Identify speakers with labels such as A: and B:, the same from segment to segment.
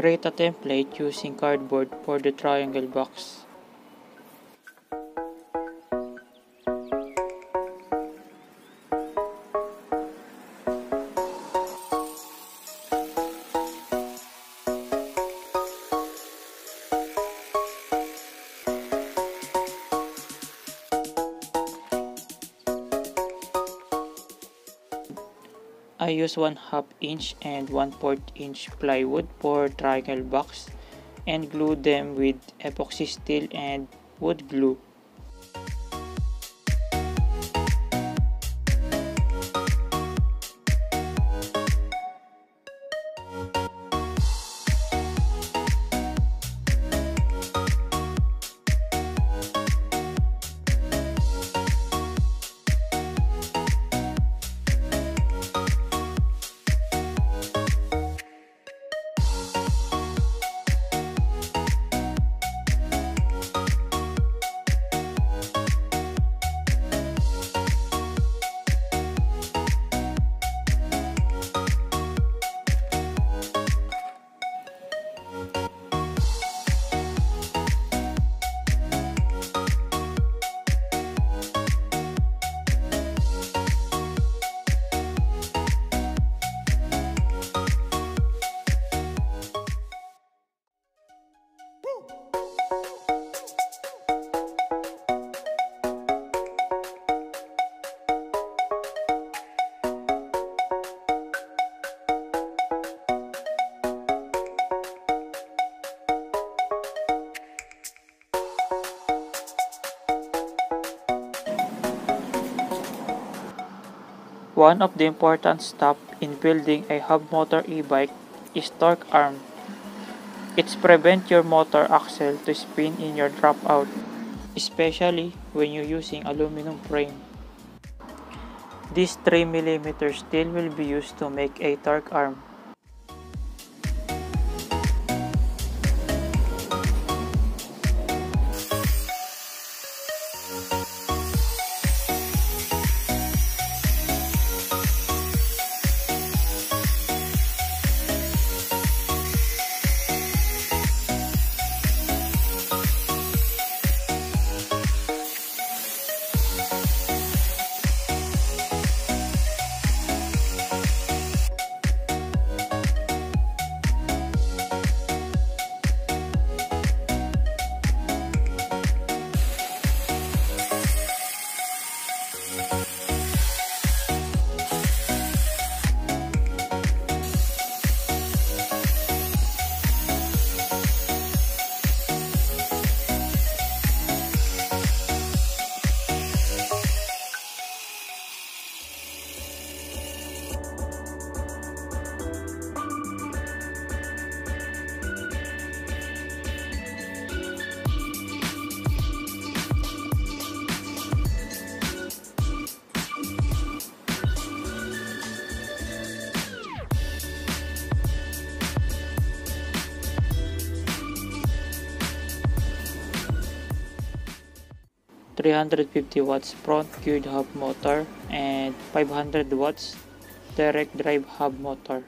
A: Create a template using cardboard for the triangle box. I use 1 half inch and 1 4 inch plywood for triangle box and glue them with epoxy steel and wood glue. One of the important steps in building a hub motor e-bike is torque arm. It's prevent your motor axle to spin in your dropout, especially when you're using aluminum frame. This 3mm steel will be used to make a torque arm. Three hundred fifty watts front geared hub motor and 500 watts direct drive hub motor.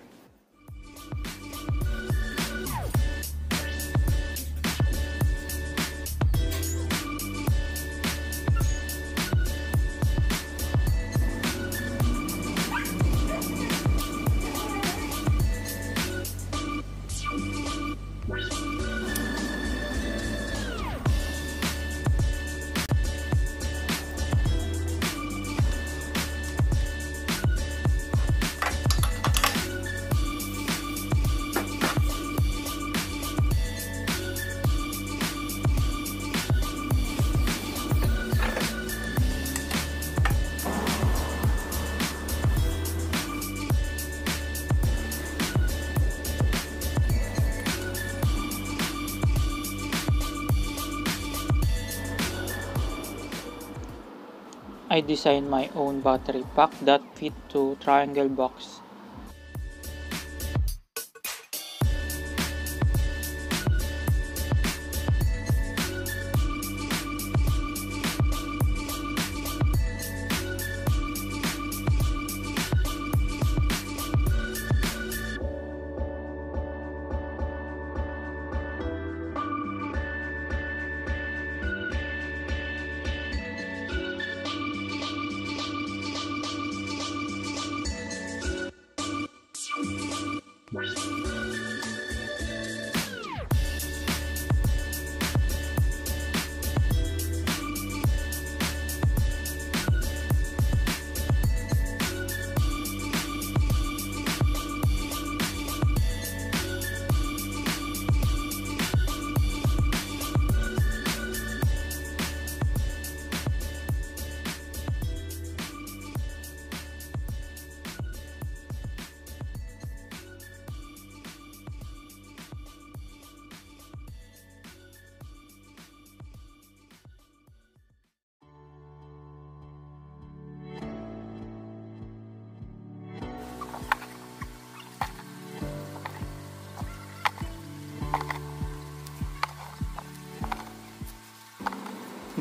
A: I designed my own battery pack that fit to triangle box.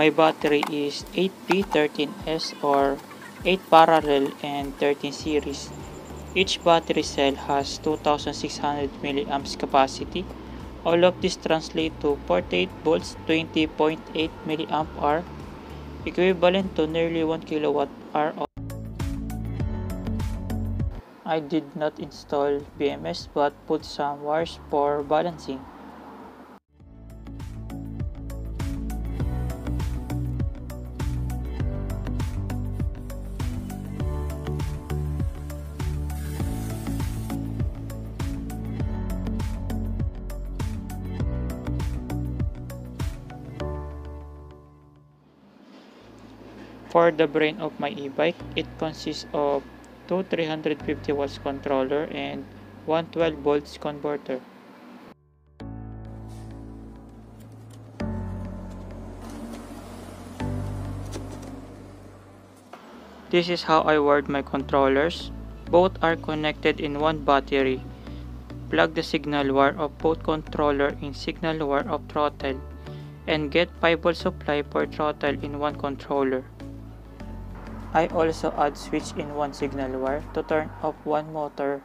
A: My battery is 8P13S or 8 parallel and 13 series. Each battery cell has 2600 mAh capacity. All of this translate to 48 volts 20.8 mAh equivalent to nearly 1 kilowatt hour I did not install BMS but put some wires for balancing. For the brain of my e-bike, it consists of two 350 watts controller and one 12 volts converter. This is how I wired my controllers. Both are connected in one battery. Plug the signal wire of both controller in signal wire of throttle and get 5 volt supply for throttle in one controller. I also add switch in one signal wire to turn off one motor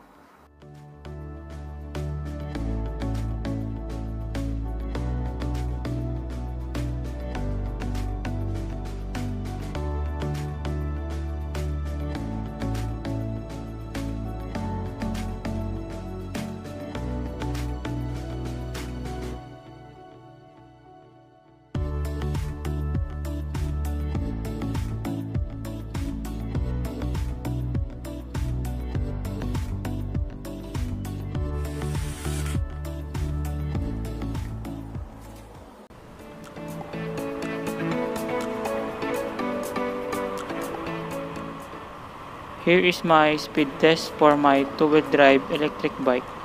A: Here is my speed test for my two-wheel drive electric bike.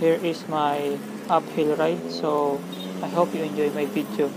A: Here is my uphill ride so I hope you enjoy my video.